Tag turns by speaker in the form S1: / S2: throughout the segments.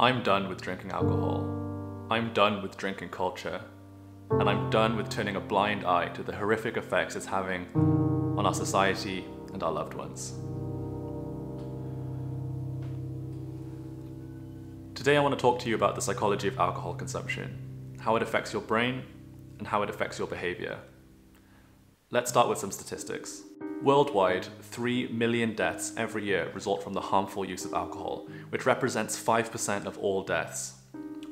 S1: I'm done with drinking alcohol. I'm done with drinking culture. And I'm done with turning a blind eye to the horrific effects it's having on our society and our loved ones. Today I want to talk to you about the psychology of alcohol consumption, how it affects your brain, and how it affects your behavior. Let's start with some statistics. Worldwide, 3 million deaths every year result from the harmful use of alcohol, which represents 5% of all deaths.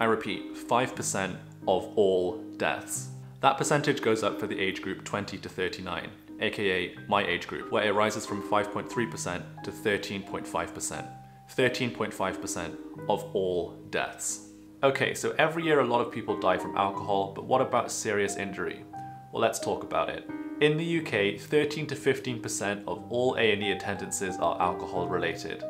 S1: I repeat, 5% of all deaths. That percentage goes up for the age group 20 to 39, aka my age group, where it rises from 5.3% to 13.5%. 13.5% of all deaths. Okay, so every year a lot of people die from alcohol, but what about serious injury? Well, let's talk about it. In the UK, 13 to 15% of all A&E attendances are alcohol related.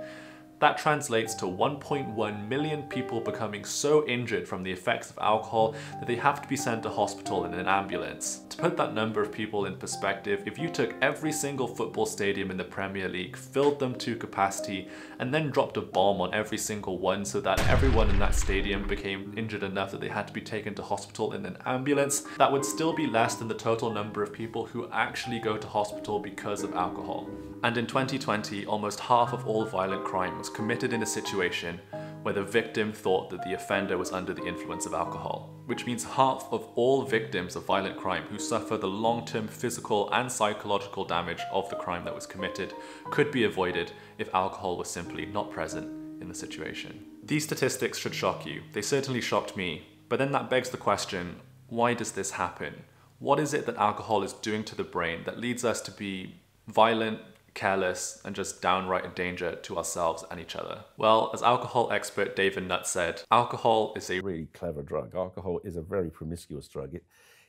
S1: That translates to 1.1 million people becoming so injured from the effects of alcohol that they have to be sent to hospital in an ambulance. To put that number of people in perspective, if you took every single football stadium in the Premier League, filled them to capacity, and then dropped a bomb on every single one so that everyone in that stadium became injured enough that they had to be taken to hospital in an ambulance, that would still be less than the total number of people who actually go to hospital because of alcohol. And in 2020, almost half of all violent crime committed in a situation where the victim thought that the offender was under the influence of alcohol, which means half of all victims of violent crime who suffer the long-term physical and psychological damage of the crime that was committed could be avoided if alcohol was simply not present in the situation. These statistics should shock you. They certainly shocked me. But then that begs the question, why does this happen? What is it that alcohol is doing to the brain that leads us to be violent, careless, and just downright a danger to ourselves and each other? Well, as alcohol expert David Nutt said, alcohol is a
S2: really clever drug. Alcohol is a very promiscuous drug. It,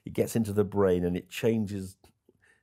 S2: it gets into the brain and it changes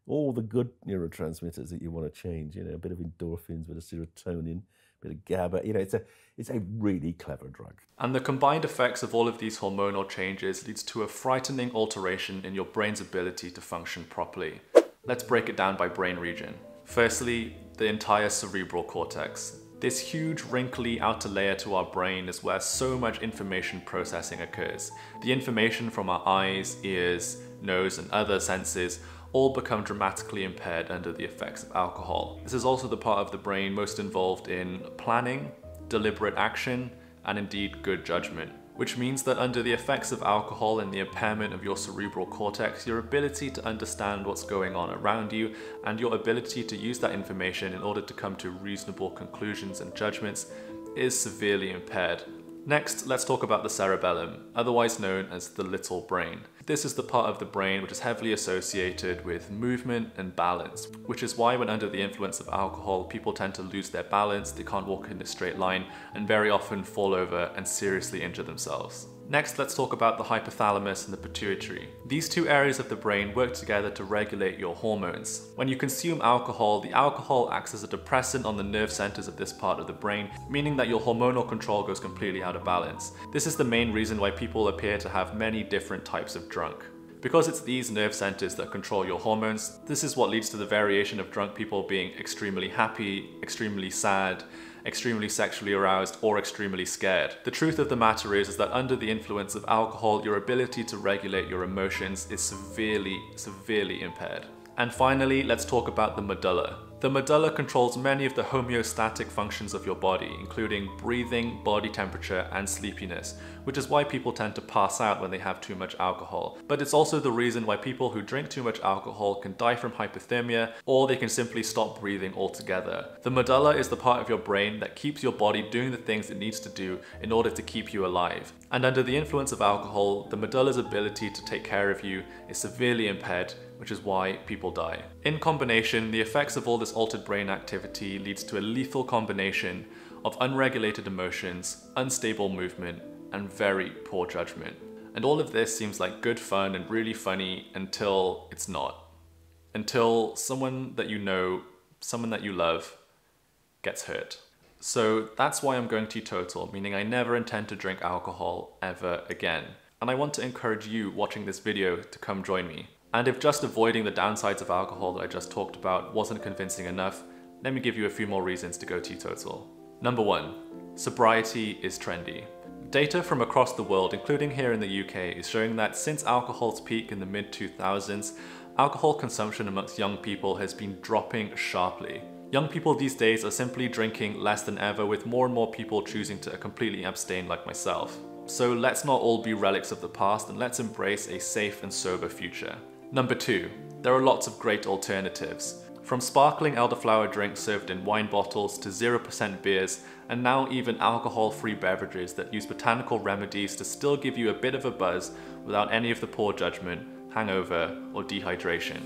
S2: all the good neurotransmitters that you want to change. You know, a bit of endorphins, a bit of serotonin, a bit of GABA. You know, it's a it's a really clever drug.
S1: And the combined effects of all of these hormonal changes leads to a frightening alteration in your brain's ability to function properly. Let's break it down by brain region. Firstly, the entire cerebral cortex. This huge wrinkly outer layer to our brain is where so much information processing occurs. The information from our eyes, ears, nose and other senses all become dramatically impaired under the effects of alcohol. This is also the part of the brain most involved in planning, deliberate action, and indeed good judgment which means that under the effects of alcohol and the impairment of your cerebral cortex, your ability to understand what's going on around you and your ability to use that information in order to come to reasonable conclusions and judgments is severely impaired. Next, let's talk about the cerebellum, otherwise known as the little brain. This is the part of the brain which is heavily associated with movement and balance, which is why when under the influence of alcohol, people tend to lose their balance, they can't walk in a straight line, and very often fall over and seriously injure themselves. Next, let's talk about the hypothalamus and the pituitary. These two areas of the brain work together to regulate your hormones. When you consume alcohol, the alcohol acts as a depressant on the nerve centers of this part of the brain, meaning that your hormonal control goes completely out of balance. This is the main reason why people appear to have many different types of drunk. Because it's these nerve centers that control your hormones, this is what leads to the variation of drunk people being extremely happy, extremely sad, extremely sexually aroused, or extremely scared. The truth of the matter is, is that under the influence of alcohol, your ability to regulate your emotions is severely, severely impaired. And finally, let's talk about the medulla. The medulla controls many of the homeostatic functions of your body, including breathing, body temperature, and sleepiness, which is why people tend to pass out when they have too much alcohol. But it's also the reason why people who drink too much alcohol can die from hypothermia, or they can simply stop breathing altogether. The medulla is the part of your brain that keeps your body doing the things it needs to do in order to keep you alive. And under the influence of alcohol, the medulla's ability to take care of you is severely impaired, which is why people die. In combination, the effects of all this altered brain activity leads to a lethal combination of unregulated emotions, unstable movement, and very poor judgment. And all of this seems like good fun and really funny until it's not. Until someone that you know, someone that you love, gets hurt. So that's why I'm going teetotal, meaning I never intend to drink alcohol ever again. And I want to encourage you watching this video to come join me. And if just avoiding the downsides of alcohol that I just talked about wasn't convincing enough, let me give you a few more reasons to go teetotal. Number one, sobriety is trendy. Data from across the world, including here in the UK, is showing that since alcohol's peak in the mid 2000s, alcohol consumption amongst young people has been dropping sharply. Young people these days are simply drinking less than ever, with more and more people choosing to completely abstain, like myself. So let's not all be relics of the past and let's embrace a safe and sober future. Number two, there are lots of great alternatives. From sparkling elderflower drinks served in wine bottles to 0% beers, and now even alcohol-free beverages that use botanical remedies to still give you a bit of a buzz without any of the poor judgment, hangover, or dehydration.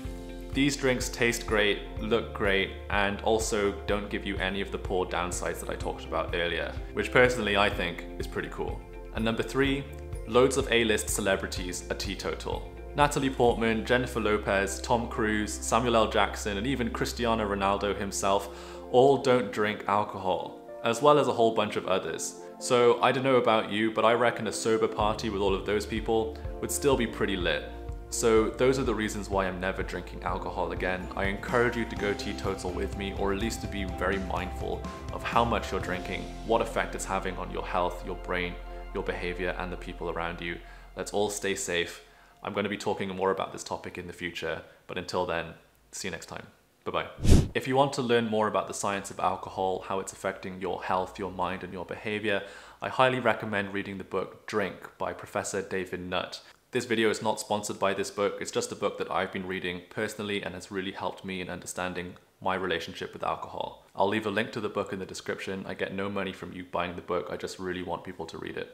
S1: These drinks taste great, look great, and also don't give you any of the poor downsides that I talked about earlier, which personally I think is pretty cool. And number three, loads of A-list celebrities are teetotal. Natalie Portman, Jennifer Lopez, Tom Cruise, Samuel L. Jackson, and even Cristiano Ronaldo himself all don't drink alcohol, as well as a whole bunch of others. So I don't know about you, but I reckon a sober party with all of those people would still be pretty lit. So those are the reasons why I'm never drinking alcohol again. I encourage you to go teetotal with me or at least to be very mindful of how much you're drinking, what effect it's having on your health, your brain, your behavior and the people around you. Let's all stay safe I'm going to be talking more about this topic in the future, but until then, see you next time. Bye-bye. If you want to learn more about the science of alcohol, how it's affecting your health, your mind, and your behavior, I highly recommend reading the book Drink by Professor David Nutt. This video is not sponsored by this book, it's just a book that I've been reading personally and has really helped me in understanding my relationship with alcohol. I'll leave a link to the book in the description. I get no money from you buying the book, I just really want people to read it.